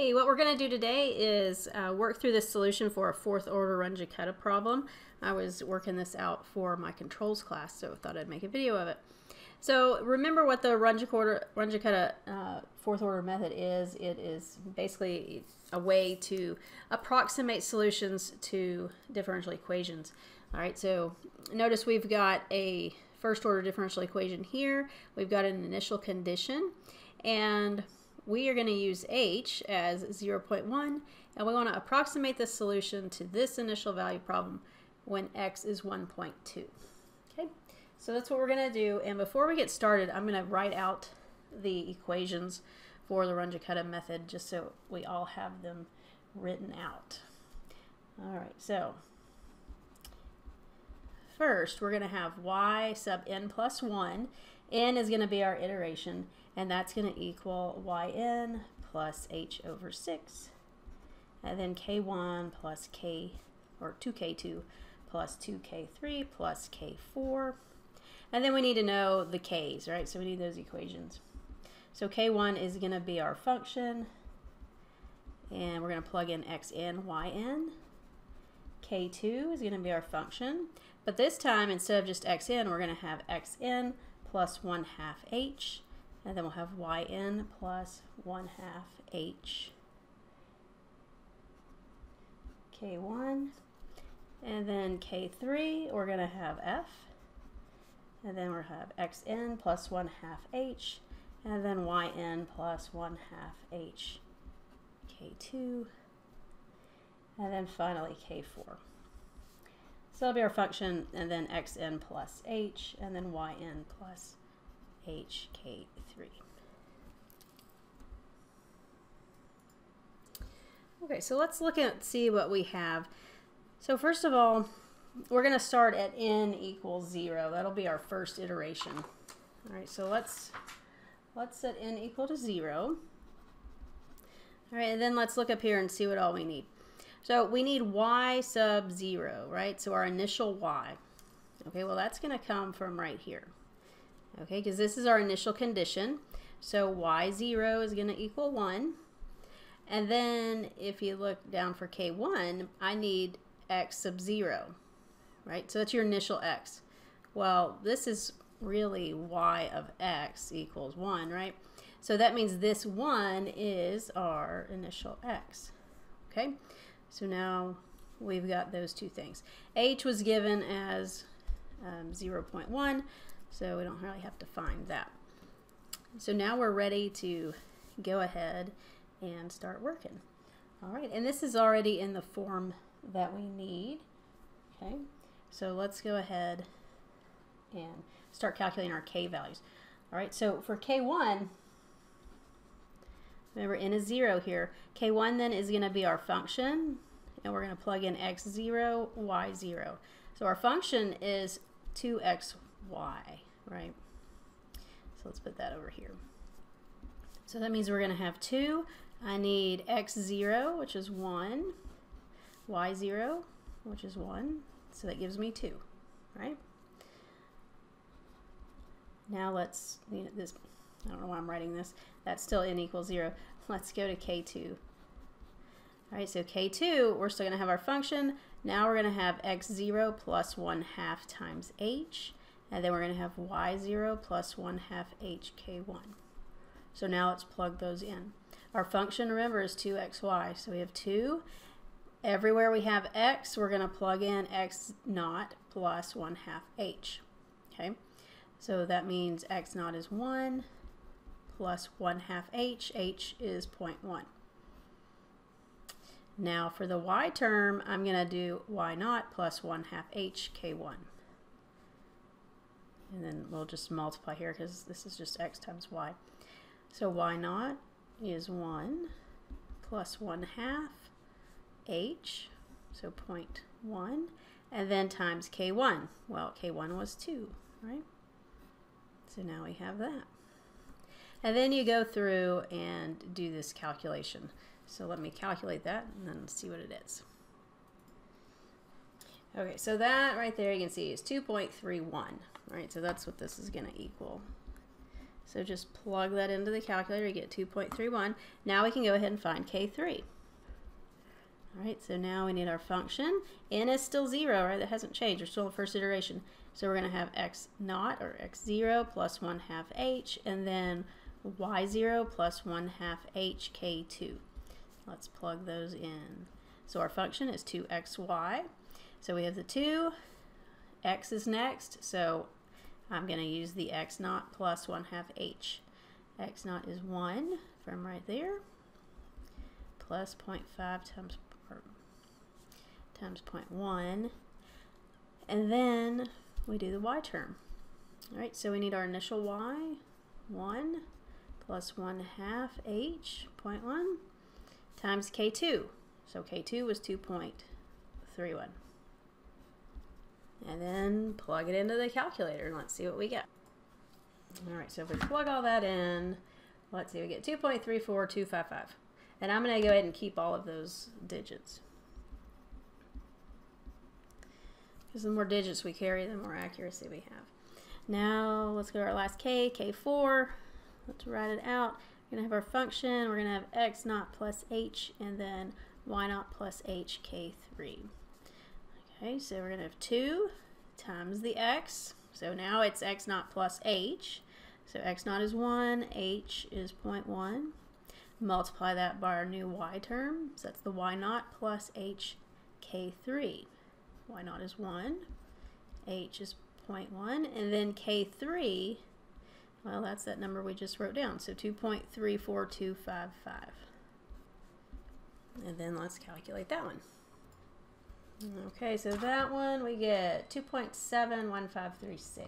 Hey, what we're going to do today is uh, work through this solution for a fourth order Runge-Kutta problem. I was working this out for my controls class, so I thought I'd make a video of it. So remember what the Runge-Kutta uh, fourth order method is. It is basically a way to approximate solutions to differential equations. All right, so notice we've got a first order differential equation here. We've got an initial condition, and we are going to use h as 0.1 and we want to approximate the solution to this initial value problem when x is 1.2. Okay, so that's what we're going to do and before we get started I'm going to write out the equations for the Runge-Kutta method just so we all have them written out. Alright, so first we're going to have y sub n plus 1. n is going to be our iteration and that's going to equal yn plus h over 6 and then k1 plus k or 2k2 plus 2k3 plus k4 and then we need to know the k's right? So we need those equations. So k1 is going to be our function. And we're going to plug in xn yn k2 is going to be our function. But this time instead of just xn we're going to have xn plus 1 half h and then we'll have yn plus 1 half h. K1 and then k3 we're going to have f. And then we'll have xn plus 1 half h. And then yn plus 1 half h. K2 and then finally k4 so that'll be our function and then xn plus h and then yn plus HK3. Okay, so let's look at see what we have. So first of all, we're going to start at n equals 0. That'll be our first iteration. All right, so let's let's set n equal to 0. All right, and then let's look up here and see what all we need. So we need y sub 0, right? So our initial y. Okay, well that's going to come from right here okay, because this is our initial condition. So y0 is going to equal 1. And then if you look down for k1, I need x sub 0, right? So that's your initial x. Well, this is really y of x equals 1, right? So that means this 1 is our initial x, okay? So now we've got those two things. h was given as um, 0.1, so we don't really have to find that. So now we're ready to go ahead and start working. All right, and this is already in the form that we need. Okay, so let's go ahead and start calculating our k values. All right, so for k1, remember n is 0 here. k1 then is going to be our function, and we're going to plug in x0, y0. So our function is 2xy y, right? So let's put that over here. So that means we're going to have 2. I need x0, which is 1, y0, which is 1. So that gives me 2, right? Now let's, you know, this, I don't know why I'm writing this. That's still n equals 0. Let's go to k2. All right, so k2, we're still going to have our function. Now we're going to have x0 plus 1 half times h. And then we're going to have y0 plus 1 half hk1. So now let's plug those in. Our function, remember, is 2xy. So we have 2. Everywhere we have x, we're going to plug in x naught plus 1 half h. Okay, so that means x naught is 1 plus 1 half h. h is 0.1. Now for the y term, I'm going to do y naught plus 1 half h k1 and then we'll just multiply here because this is just x times y. So y naught is 1 plus 1 half h, so 0.1, and then times k1. Well, k1 was 2, right? So now we have that. And then you go through and do this calculation. So let me calculate that and then see what it is. Okay, so that right there you can see is 2.31. Right, so that's what this is going to equal. So just plug that into the calculator, you get 2.31. Now we can go ahead and find K3. All right, so now we need our function. n is still 0, right? That hasn't changed. We're still in the first iteration. So we're going to have x naught, or x0, plus 1 half h, and then y0 plus 1 half h k2. Let's plug those in. So our function is 2xy. So we have the 2, x is next, so I'm going to use the x naught plus 1 half h. x naught is 1 from right there, plus 0.5 times, times 0.1, and then we do the y term. All right, so we need our initial y, 1 plus 1 half h, 0.1, times k2. So k2 was 2.31 and then plug it into the calculator and let's see what we get. All right, so if we plug all that in, let's see, we get 2.34255. And I'm going to go ahead and keep all of those digits. Because the more digits we carry, the more accuracy we have. Now, let's go to our last k, k4. Let's write it out. We're going to have our function. We're going to have x naught plus h, and then y naught plus h, k3. Okay, so we're going to have 2 times the x. So now it's x naught plus h. So x naught is 1, h is 0.1. Multiply that by our new y term. So that's the y naught plus h k3. y naught is 1, h is 0.1, and then k3, well, that's that number we just wrote down. So 2.34255. And then let's calculate that one. Okay, so that one we get 2.71536.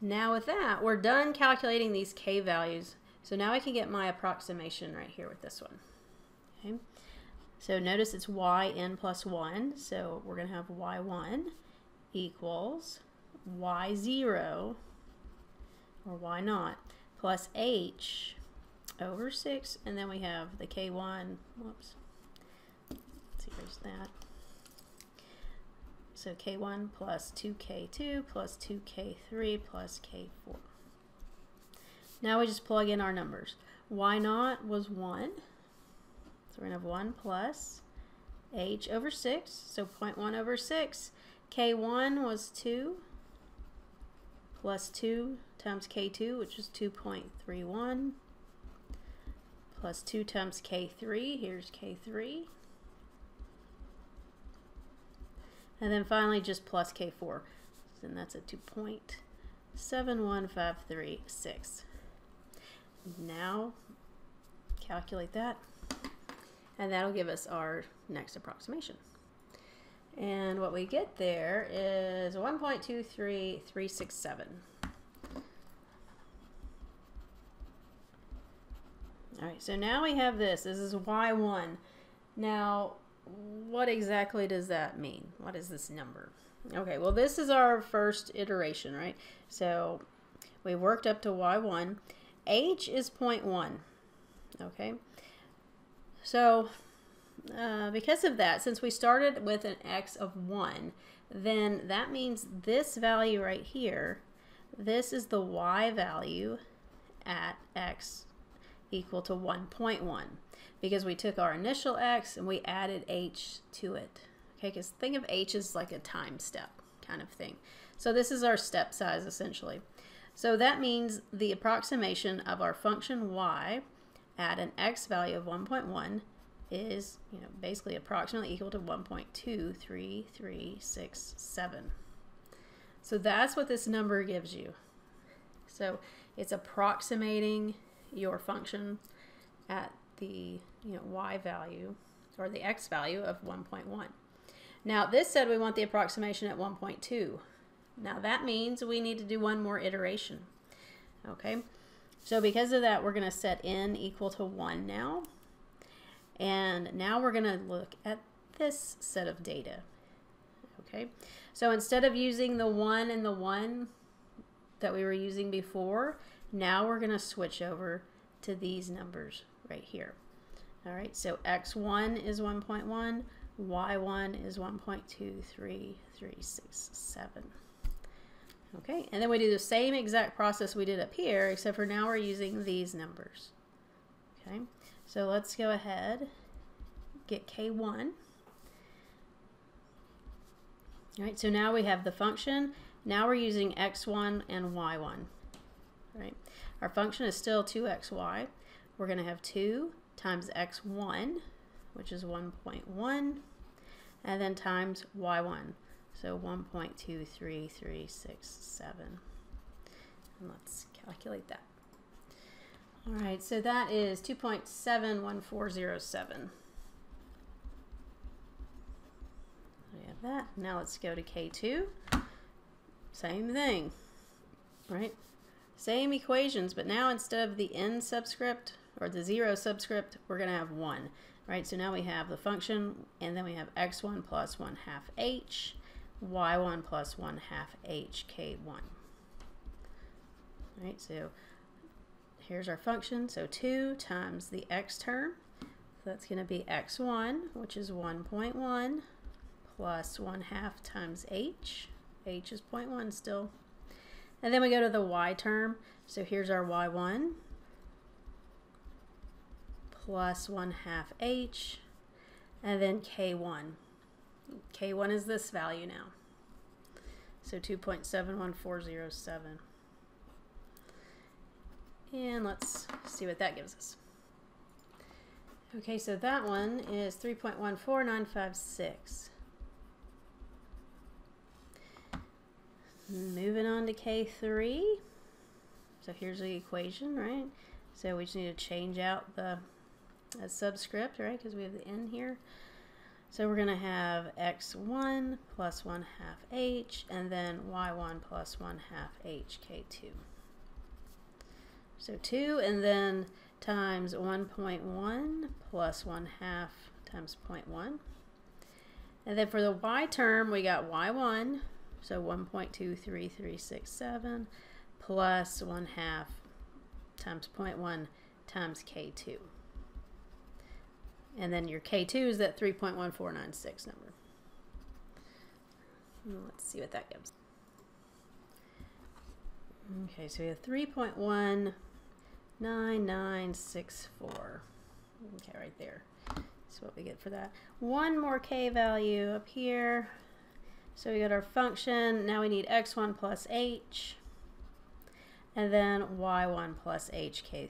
Now with that, we're done calculating these k values. So now I can get my approximation right here with this one. Okay. So notice it's yn plus 1. So we're going to have y1 equals y0 or y naught plus h over 6, and then we have the K1, whoops, let's that? So K1 plus 2K2 plus 2K3 plus K4. Now we just plug in our numbers. Y naught was 1, so we're going to have 1 plus H over 6, so 0.1 over 6. K1 was 2 plus 2 times K2, which is 2.31 plus 2 times K3. Here's K3. And then finally just plus K4. And that's a 2.71536. Now calculate that. And that'll give us our next approximation. And what we get there is 1.23367. All right, so now we have this. This is y1. Now, what exactly does that mean? What is this number? Okay, well, this is our first iteration, right? So we worked up to y1. h is 0.1, okay? So uh, because of that, since we started with an x of 1, then that means this value right here, this is the y value at x equal to 1.1 because we took our initial x and we added h to it. Okay, because think of h as like a time step kind of thing. So this is our step size essentially. So that means the approximation of our function y at an x value of 1.1 is you know basically approximately equal to 1.23367. So that's what this number gives you. So it's approximating your function at the you know y value or the x value of 1.1. Now this said we want the approximation at 1.2. Now that means we need to do one more iteration. Okay, so because of that we're going to set n equal to 1 now. And now we're going to look at this set of data. Okay, so instead of using the 1 and the 1 that we were using before, now we're going to switch over to these numbers right here. All right, so x1 is 1.1, y1 is 1.23367. Okay, and then we do the same exact process we did up here, except for now we're using these numbers. Okay, so let's go ahead, get K1. All right, so now we have the function. Now we're using x1 and y1. Right, our function is still 2xy. We're going to have 2 times x1, which is 1.1, and then times y1. So 1.23367. And let's calculate that. All right, so that is 2.71407. We have that. Now let's go to K2. Same thing, right? Same equations, but now instead of the n subscript or the zero subscript, we're going to have 1, right? So now we have the function, and then we have x1 plus 1 half h y1 plus 1 half hk1. Right, so here's our function. So 2 times the x term. So that's going to be x1, which is 1.1, plus 1 half times h. h is 0.1 still. And then we go to the y term. So here's our y1, plus 1 half h, and then k1. K1 is this value now. So 2.71407. And let's see what that gives us. Okay, so that one is 3.14956. Moving on to K3. So here's the equation, right? So we just need to change out the subscript, right? Because we have the n here. So we're going to have x1 plus 1 half h, and then y1 plus 1 half h k2. So 2, and then times 1.1 plus 1 half times 0.1. And then for the y term, we got y1, so 1.23367 plus 1 half times 0.1 times k2. And then your K2 is that 3.1496 number. Let's see what that gives. Okay, so we have 3.19964. Okay, right there. That's what we get for that. One more K value up here. So we got our function. Now we need x1 plus h. And then y1 plus hk3.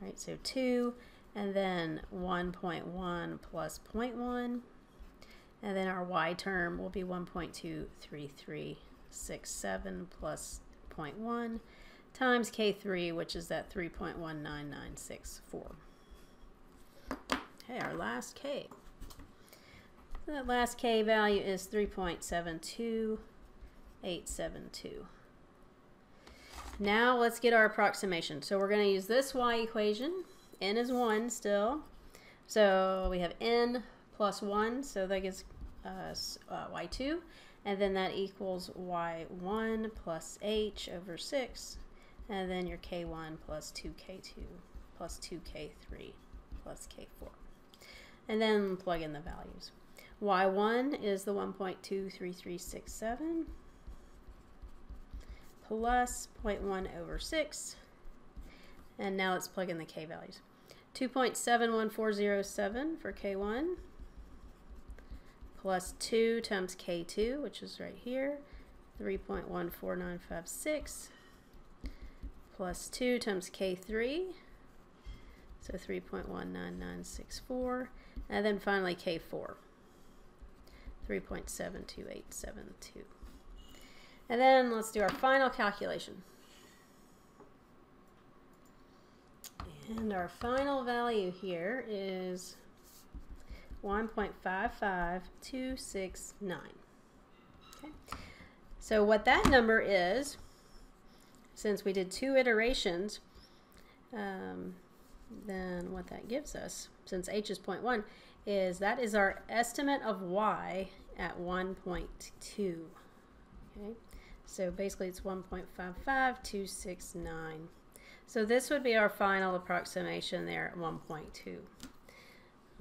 All right, so 2 and then 1.1 plus 0.1 and then our y term will be 1.23367 plus 0.1 times K3 which is that 3.19964 okay our last K that last K value is 3.72872 now let's get our approximation so we're going to use this y equation n is 1 still. So we have n plus 1, so that gives us uh, y2. And then that equals y1 plus h over 6. And then your k1 plus 2k2 plus 2k3 plus k4. And then plug in the values. Y1 is the 1.23367 plus 0.1 over 6. And now let's plug in the k values. 2.71407 for K1 plus 2 times K2, which is right here, 3.14956 plus 2 times K3, so 3.19964, and then finally K4, 3.72872. And then let's do our final calculation. And our final value here is 1.55269. Okay. So what that number is, since we did two iterations, um, then what that gives us, since h is 0.1, is that is our estimate of y at 1.2. Okay, so basically it's 1.55269. So this would be our final approximation there at 1.2.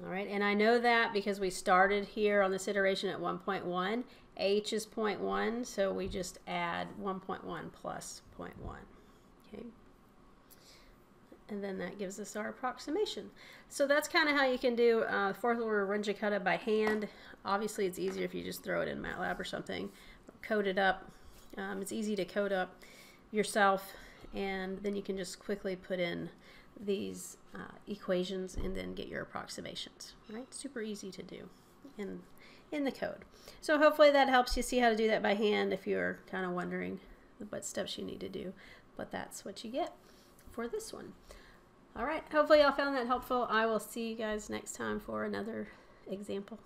All right, and I know that because we started here on this iteration at 1.1. h is 0.1, so we just add 1.1 plus 0.1. Okay. And then that gives us our approximation. So that's kind of how you can do uh, fourth order Runge by hand. Obviously, it's easier if you just throw it in MATLAB or something, code it up. Um, it's easy to code up yourself, and then you can just quickly put in these uh, equations and then get your approximations. Right? Super easy to do in in the code. So hopefully that helps you see how to do that by hand if you're kind of wondering what steps you need to do. But that's what you get for this one. All right, hopefully y'all found that helpful. I will see you guys next time for another example.